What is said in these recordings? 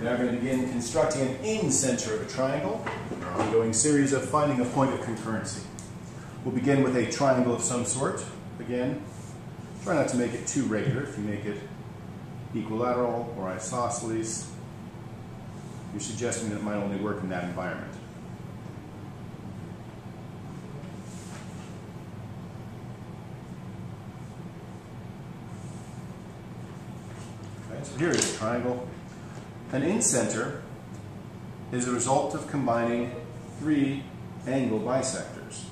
We're now going to begin constructing an in-center of a triangle our ongoing series of finding a point of concurrency. We'll begin with a triangle of some sort. Again, try not to make it too regular. If you make it equilateral or isosceles, you're suggesting that it might only work in that environment. Okay, so here is a triangle. An incenter is a result of combining three angle bisectors.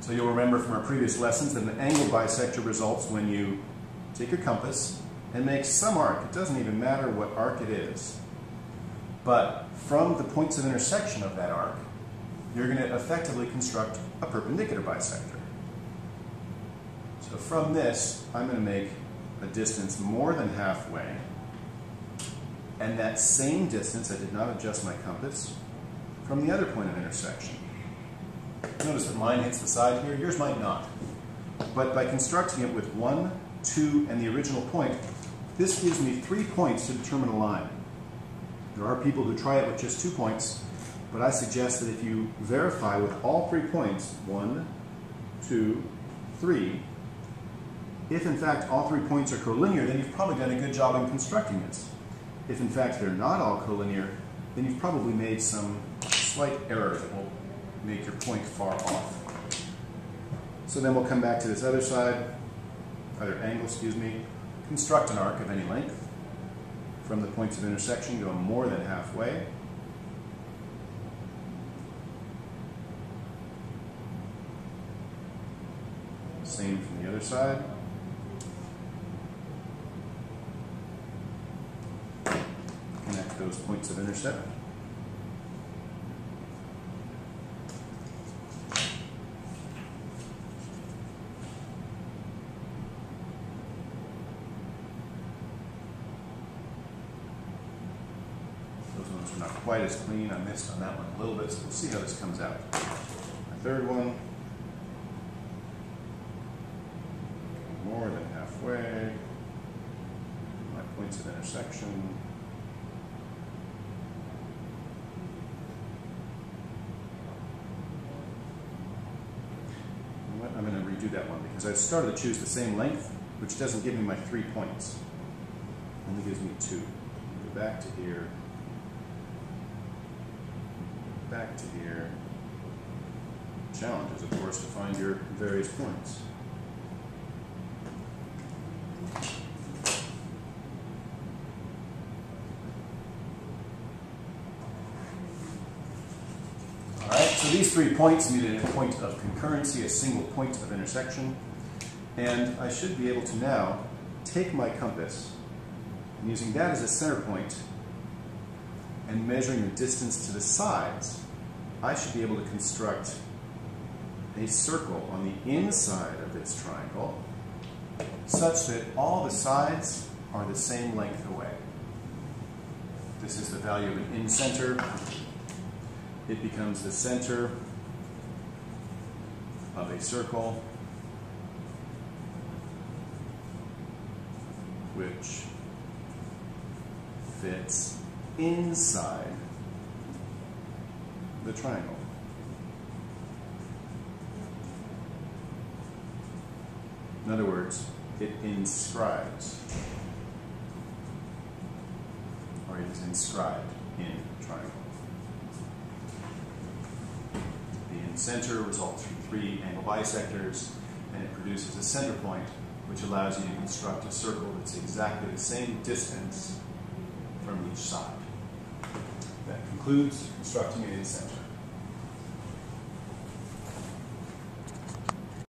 So you'll remember from our previous lessons that an angle bisector results when you take your compass and make some arc. It doesn't even matter what arc it is. But from the points of intersection of that arc, you're going to effectively construct a perpendicular bisector. So from this, I'm going to make a distance more than halfway. And that same distance, I did not adjust my compass, from the other point of intersection. Notice that mine hits the side here, yours might not. But by constructing it with one, two, and the original point, this gives me three points to determine a line. There are people who try it with just two points, but I suggest that if you verify with all three points, one, two, three, if in fact all three points are collinear, then you've probably done a good job in constructing this. If in fact they're not all collinear, then you've probably made some slight error that will make your point far off. So then we'll come back to this other side, other angle, excuse me, construct an arc of any length. From the points of intersection, go more than halfway. Same from the other side. Those points of intercept. Those ones are not quite as clean. I missed on that one a little bit, so we'll see how this comes out. My third one. More than halfway. My points of intersection. You know redo that one because I started to choose the same length, which doesn't give me my three points. Only gives me two. Go back to here back to here. Challenge is, of course, to find your various points. So these three points needed a point of concurrency, a single point of intersection. And I should be able to now take my compass, and using that as a center point, and measuring the distance to the sides, I should be able to construct a circle on the inside of this triangle such that all the sides are the same length away. This is the value of an in-center. It becomes the center of a circle which fits inside the triangle. In other words, it inscribes, or it is inscribed in triangle. The in-center results from three angle bisectors, and it produces a center point, which allows you to construct a circle that's exactly the same distance from each side. That concludes constructing an in-center.